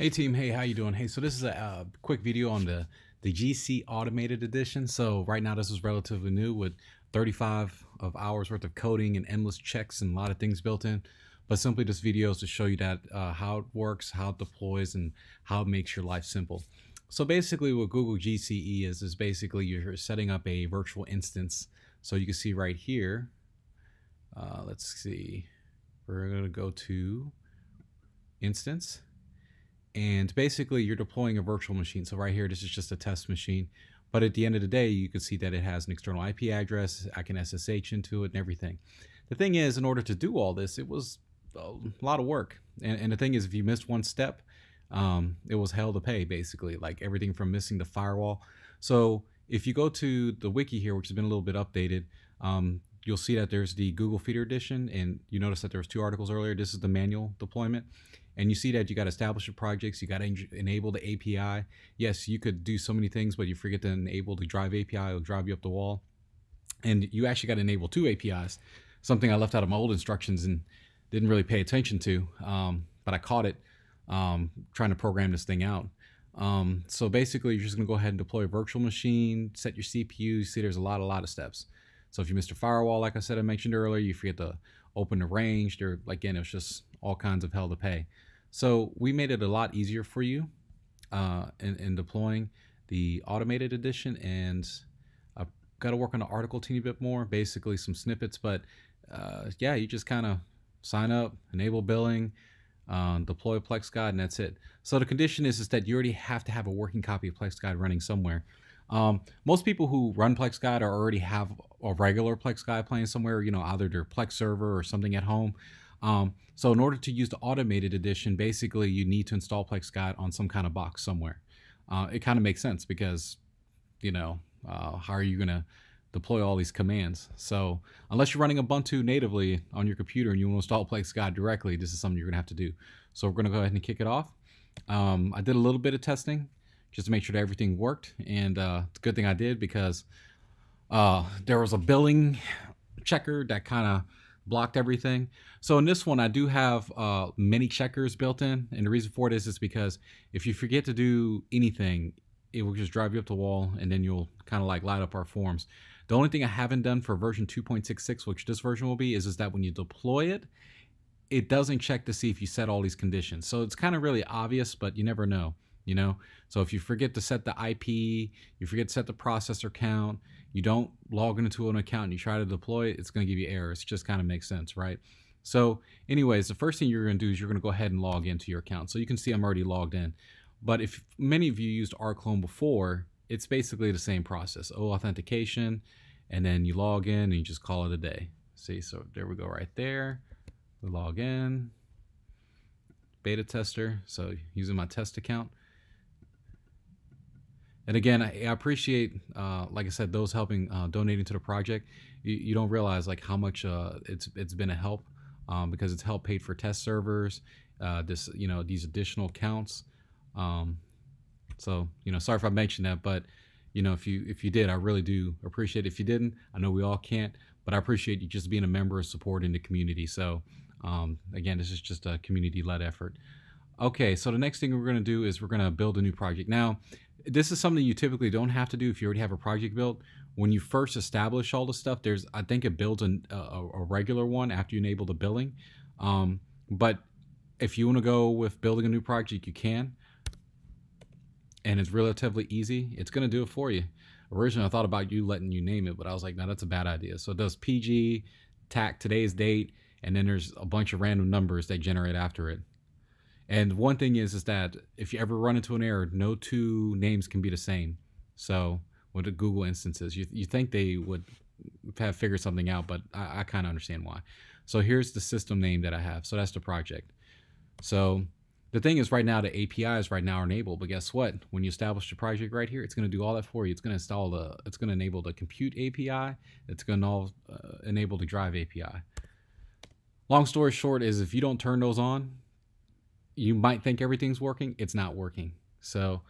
Hey team, hey, how you doing? Hey, so this is a uh, quick video on the the GC Automated Edition. So right now this is relatively new with 35 of hours worth of coding and endless checks and a lot of things built in. But simply this video is to show you that uh, how it works, how it deploys, and how it makes your life simple. So basically what Google GCE is, is basically you're setting up a virtual instance. So you can see right here, uh, let's see, we're gonna go to instance and basically you're deploying a virtual machine. So right here, this is just a test machine. But at the end of the day, you can see that it has an external IP address. I can SSH into it and everything. The thing is, in order to do all this, it was a lot of work. And, and the thing is, if you missed one step, um, it was hell to pay, basically, like everything from missing the firewall. So if you go to the wiki here, which has been a little bit updated, um, you'll see that there's the Google Feeder Edition, and you notice that there was two articles earlier. This is the manual deployment. And you see that you got to establish your projects, you got to enable the API. Yes, you could do so many things, but you forget to enable the Drive API, it'll drive you up the wall. And you actually got to enable two APIs, something I left out of my old instructions and didn't really pay attention to, um, but I caught it um, trying to program this thing out. Um, so basically, you're just going to go ahead and deploy a virtual machine, set your CPU. You see, there's a lot, a lot of steps. So if you missed a firewall, like I said, I mentioned earlier, you forget to open the range. There, again, it was just all kinds of hell to pay. So we made it a lot easier for you uh, in, in deploying the automated edition, and I've got to work on the article teeny bit more, basically some snippets. But uh, yeah, you just kind of sign up, enable billing, uh, deploy Plex Guide, and that's it. So the condition is, is that you already have to have a working copy of Plex Guide running somewhere. Um, most people who run Plex Guide already have a regular Plex Guide playing somewhere, you know, either their Plex server or something at home. Um, so in order to use the automated edition, basically you need to install Plex Guide on some kind of box somewhere. Uh, it kind of makes sense because, you know, uh, how are you going to deploy all these commands? So unless you're running Ubuntu natively on your computer and you want to install Plex Guide directly, this is something you're going to have to do. So we're going to go ahead and kick it off. Um, I did a little bit of testing just to make sure that everything worked. And uh, it's a good thing I did because uh, there was a billing checker that kind of blocked everything. So in this one, I do have uh, many checkers built in. And the reason for it is, is because if you forget to do anything, it will just drive you up the wall and then you'll kind of like light up our forms. The only thing I haven't done for version 2.66, which this version will be, is, is that when you deploy it, it doesn't check to see if you set all these conditions. So it's kind of really obvious, but you never know you know so if you forget to set the ip you forget to set the processor count you don't log into an account and you try to deploy it it's going to give you errors. It just kind of makes sense right? So anyways the first thing you're going to do is you're going to go ahead and log into your account. So you can see i'm already logged in. But if many of you used rclone before it's basically the same process o authentication and then you log in and you just call it a day. See so there we go right there. We log in. Beta tester so using my test account and again, I, I appreciate, uh, like I said, those helping uh, donating to the project. You, you, don't realize like how much uh, it's it's been a help um, because it's helped paid for test servers, uh, this you know these additional counts. Um, so you know, sorry if I mentioned that, but you know if you if you did, I really do appreciate. It. If you didn't, I know we all can't, but I appreciate you just being a member of supporting the community. So um, again, this is just a community-led effort. Okay, so the next thing we're going to do is we're going to build a new project. Now, this is something you typically don't have to do if you already have a project built. When you first establish all the stuff, there's I think it builds an, a, a, regular one after you enable the billing. Um, but if you want to go with building a new project, you can. And it's relatively easy. It's going to do it for you. Originally, I thought about you letting you name it, but I was like, no, that's a bad idea. So it does PG, tack today's date, and then there's a bunch of random numbers they generate after it. And one thing is, is that if you ever run into an error, no two names can be the same. So with the Google instances, you, you think they would have figured something out, but I, I kind of understand why. So here's the system name that I have. So that's the project. So the thing is right now, the APIs right now are enabled, but guess what? When you establish the project right here, it's going to do all that for you. It's going to install the, it's going to enable the compute API. It's going to uh, enable the drive API. Long story short is if you don't turn those on, you might think everything's working. It's not working. So,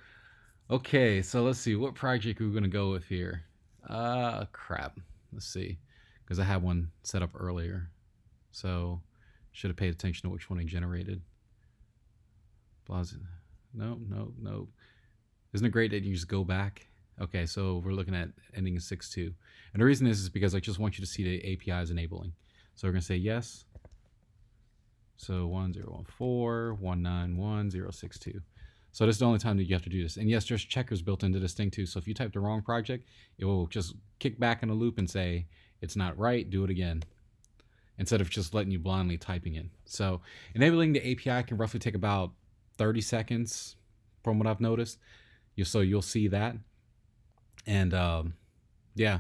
okay, so let's see. What project we're to go with here? Uh, crap. Let's see. Because I had one set up earlier. So, should have paid attention to which one I generated. no, no, no. Isn't it great that you just go back? Okay, so we're looking at ending in 6.2. And the reason is, is because I just want you to see the API is enabling. So we're to say yes. So 1014, 191, So this is the only time that you have to do this. And yes, there's checkers built into this thing too. So if you type the wrong project, it will just kick back in a loop and say, it's not right, do it again. Instead of just letting you blindly typing in. So enabling the API can roughly take about 30 seconds from what I've noticed. So you'll see that. And um, yeah.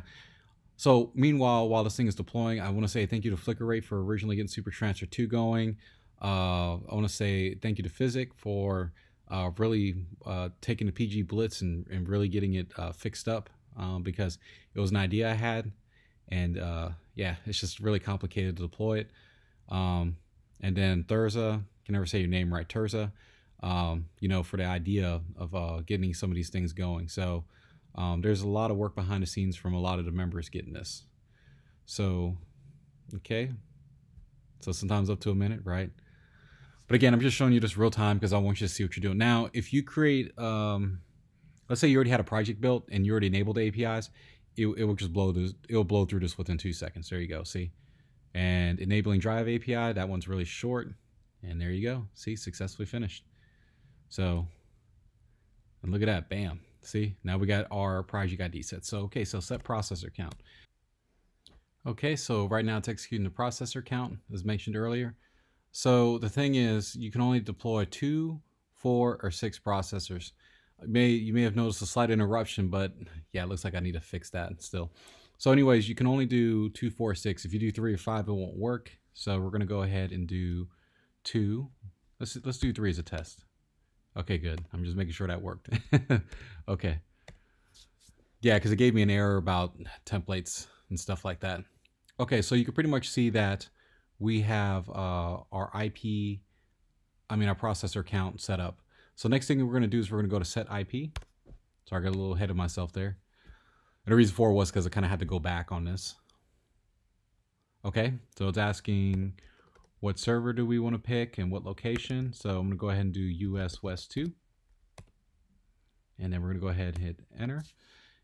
So meanwhile, while this thing is deploying, I want to say thank you to FlickrRate for originally getting Super Transfer 2 going. Uh, I want to say thank you to Physic for uh, really uh, taking the PG Blitz and, and really getting it uh, fixed up um, because it was an idea I had. And uh, yeah, it's just really complicated to deploy it. Um, and then Thurza, can never say your name right, Terza, um, you know, for the idea of uh, getting some of these things going. So um, there's a lot of work behind the scenes from a lot of the members getting this. So, okay. So sometimes up to a minute, right? But again, I'm just showing you this real time because I want you to see what you're doing. Now, if you create, um, let's say you already had a project built and you already enabled the APIs, it, it will just blow this, it will blow through this within two seconds. There you go. See? And enabling drive API, that one's really short. And there you go. See, successfully finished. So, and look at that, bam. See, now we got our project ID set. So, okay, so set processor count. Okay, so right now it's executing the processor count, as mentioned earlier. So the thing is, you can only deploy two, four, or six processors. You may, you may have noticed a slight interruption, but yeah, it looks like I need to fix that still. So anyways, you can only do two, four, six. If you do three or five, it won't work. So we're gonna go ahead and do two. Let's let's do three as a test. Okay, good. I'm just making sure that worked. okay. Yeah, because it gave me an error about templates and stuff like that. Okay, so you can pretty much see that we have uh, our IP, I mean our processor count set up. So next thing we're going to do is we're going to go to set IP. Sorry, I got a little ahead of myself there. And the reason for was because I kind of had to go back on this. Okay, so it's asking what server do we want to pick and what location. So I'm going to go ahead and do US West 2. And then we're going to go ahead and hit enter.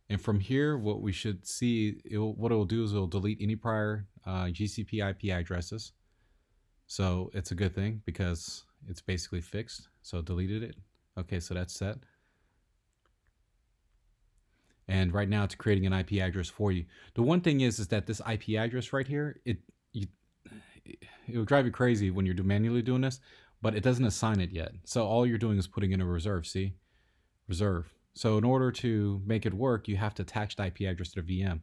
And from here, what we should see, it'll, what it will do is it'll delete any prior uh, GCP IP addresses. So it's a good thing because it's basically fixed. So deleted it. Okay, so that's set. And right now it's creating an IP address for you. The one thing is, is that this IP address right here, it you, it will drive you crazy when you're manually doing this, but it doesn't assign it yet. So all you're doing is putting in a reserve, see? Reserve. So in order to make it work, you have to attach the IP address to the VM.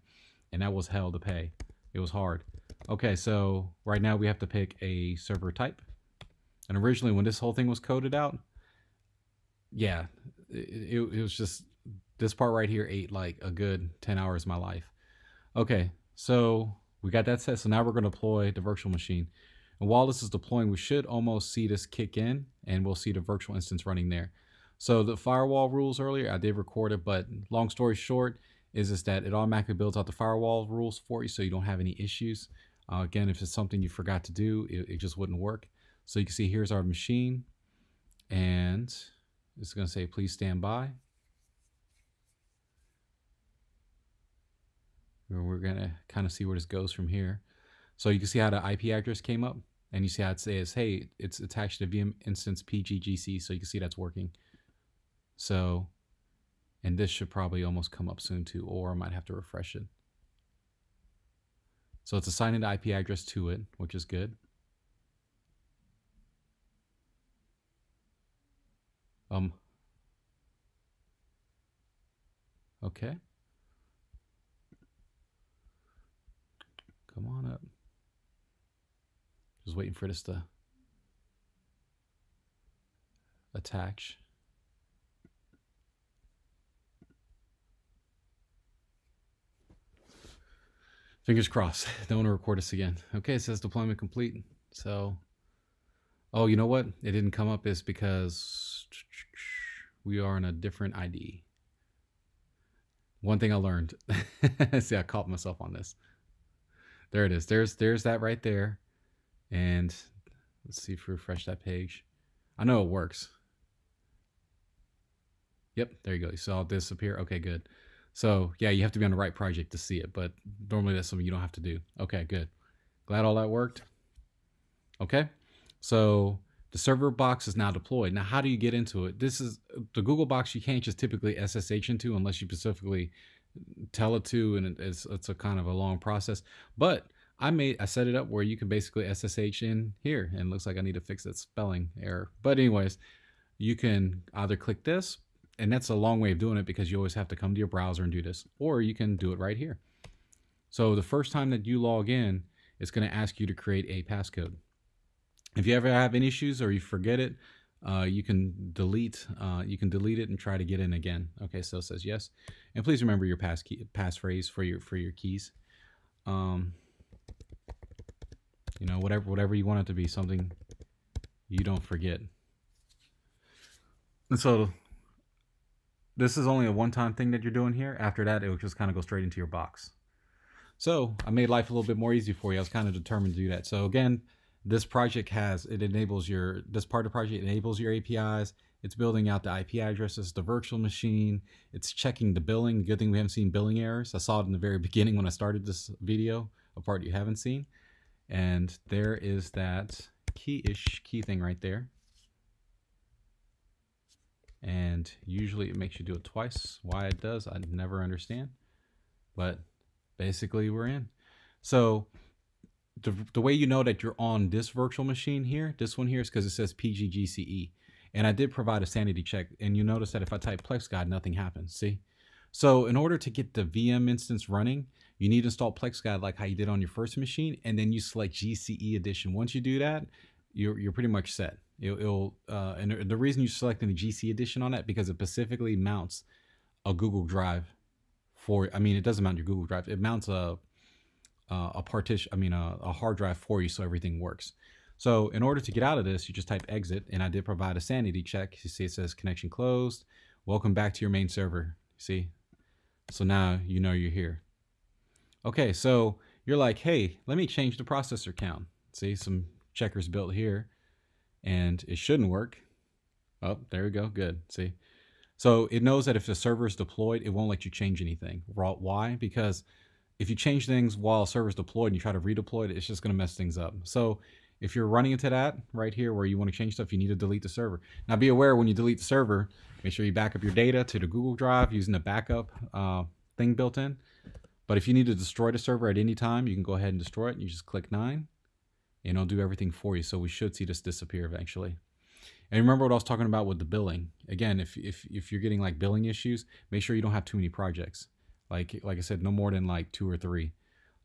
And that was hell to pay. It was hard. Okay, so right now we have to pick a server type. And originally when this whole thing was coded out, yeah, it, it, was just, this part right here ate like a good 10 hours of my life. Okay, so we got that set. So now we're going to deploy the virtual machine. And while this is deploying, we should almost see this kick in and we'll see the virtual instance running there. So the firewall rules earlier, I did record it, but long story short is, is that it automatically builds out the firewall rules for you so you don't have any issues. Uh, again, if it's something you forgot to do, it, it just wouldn't work. So you can see here's our machine and it's going to say, please stand by. We're going to kind of see where this goes from here. So you can see how the IP address came up and you see how it says, hey, it's attached to VM instance PGGC. So you can see that's working. So, and this should probably almost come up soon too, or I might have to refresh it. So it's assigning the IP address to it, which is good. Um, okay. Come on up. Just waiting for this to attach. Fingers crossed. Don't want to record this again. Okay, it says deployment complete. So, oh, you know what? It didn't come up is because we are in a different ID. One thing I learned. See, I caught myself on this. There it is. There's there's that right there. And let's see if we refresh that page. I know it works. Yep, there you go. You saw it disappear. Okay, good. So yeah, you have to be on the right project to see it, but normally that's something you don't have to do. Okay, good. Glad all that worked. Okay, so the server box is now deployed. Now, how do you get into it? This is the Google box. You can't just typically SSH into unless you specifically tell it to, and it's it's a kind of a long process. But I made I set it up where you can basically SSH in here, and looks like I need to fix that spelling error. But anyways, you can either click this, and that's a long way of doing it because you always have to come to your browser and do this, or you can do it right here. So the first time that you log in, it's going to ask you to create a passcode. If you ever have any issues or you forget it, uh, you can delete uh, you can delete it and try to get in again. Okay, so it says yes, and please remember your pass key, passphrase for your for your keys. Um, you know, whatever whatever you want it to be, something you don't forget. And so this is only a one-time thing that you're doing here. After that, it will just kind of go straight into your box. So I made life a little bit more easy for you. I was kind of determined to do that. So again, this project has it enables your this part of the project enables your APIs. It's building out the IP addresses, the virtual machine. It's checking the billing. Good thing we haven't seen billing errors. I saw it in the very beginning when I started this video, a part you haven't seen. And there is that key-ish key thing right there. And usually it makes you do it twice. Why it does, I never understand. But basically we're in. So the, the way you know that you're on this virtual machine here, this one here is because it says PGGCE. And I did provide a sanity check and you notice that if I type PlexGuide, nothing happens, see? So in order to get the VM instance running, you need to install PlexGuide like how you did on your first machine, and then you select GCE edition. Once you do that, you're, you're pretty much set. It'll, it'll uh, and the reason you're selecting the GC edition on that because it specifically mounts a Google Drive for. I mean, it doesn't mount your Google Drive. It mounts a uh, a partition, I mean, a, a, hard drive for you so everything works. So in order to get out of this, you just type exit, and I did provide a sanity check. You see it says connection closed. Welcome back to your main server. See? So now you know you're here. Okay, so you're like, hey, let me change the processor count. See, some checkers built here, and it shouldn't work. Oh, there we go. Good. See? So it knows that if the server is deployed, it won't let you change anything. Why? Because if you change things while a server's deployed and you try to redeploy it, it's just going to mess things up. So if you're running into that right here where you want to change stuff, you need to delete the server. Now be aware when you delete the server, make sure you back up your data to the Google Drive using the backup uh, thing built in. But if you need to destroy the server at any time, you can go ahead and destroy it. And You just click 9 and it'll do everything for you. So we should see this disappear eventually. And remember what I was talking about with the billing. Again, if, if, if you're getting like billing issues, make sure you don't have too many projects. Like like I said, no more than like two or three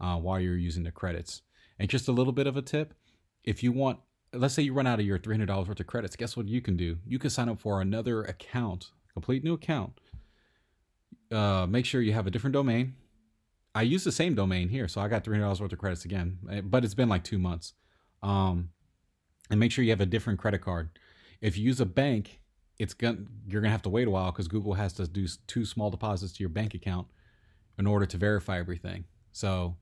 uh, while you're using the credits. And just a little bit of a tip: if you want, let's say you run out of your three hundred dollars worth of credits, guess what you can do? You can sign up for another account, complete new account. Uh, make sure you have a different domain. I use the same domain here, so I got three hundred dollars worth of credits again, eh, but it's been like two months. Um, and make sure you have a different credit card. If you use a bank, it's gonna you're gonna have to wait a while because Google has to do two small deposits to your bank account in order to verify everything. So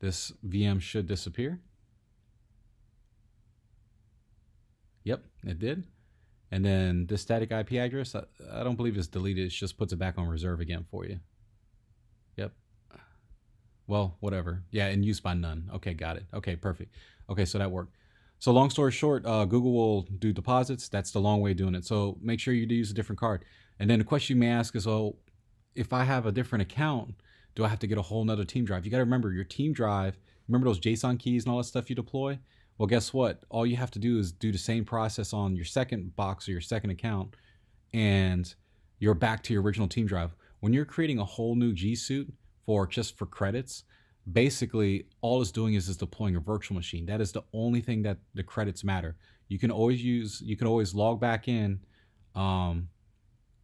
this VM should disappear. Yep, it did. And then this static IP address, I, I don't believe it's deleted. It just puts it back on reserve again for you. Yep. Well, whatever. Yeah, in use by none. Okay, got it. Okay, perfect. Okay, so that worked. So long story short, uh, Google will do deposits. That's the long way doing it. So make sure you use a different card. And then the question you may ask is, well, if I have a different account, do I have to get a whole nother team drive? You got to remember your team drive. Remember those JSON keys and all that stuff you deploy? Well, guess what? All you have to do is do the same process on your second box or your second account, and you're back to your original team drive. When you're creating a whole new G Suite for just for credits, basically all it's doing is is deploying a virtual machine. That is the only thing that the credits matter. You can always use, you can always log back in. Um,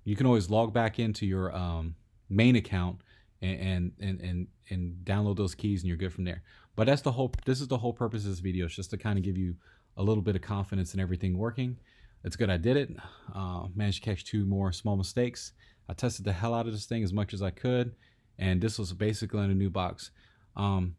you can always log back into your um, main account and and and and download those keys and you're good from there. But that's the whole. This is the whole purpose of this video. It's just to kind of give you a little bit of confidence in everything working. It's good I did it. Uh, managed to catch two more small mistakes. I tested the hell out of this thing as much as I could, and this was basically in a new box. Um,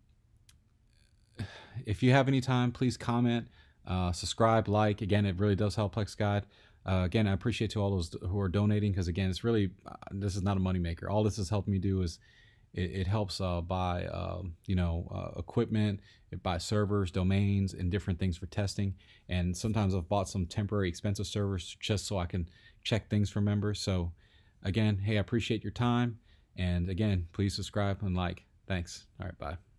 if you have any time, please comment, uh, subscribe, like. Again, it really does help PlexGuide. Uh, again, I appreciate to all those who are donating because again, it's really uh, this is not a moneymaker. All this has helped me do is it, it helps uh, buy um, you know uh, equipment, it buys servers, domains, and different things for testing. And sometimes I've bought some temporary expensive servers just so I can check things for members. So again, hey, I appreciate your time. And again, please subscribe and like. Thanks. All right, bye.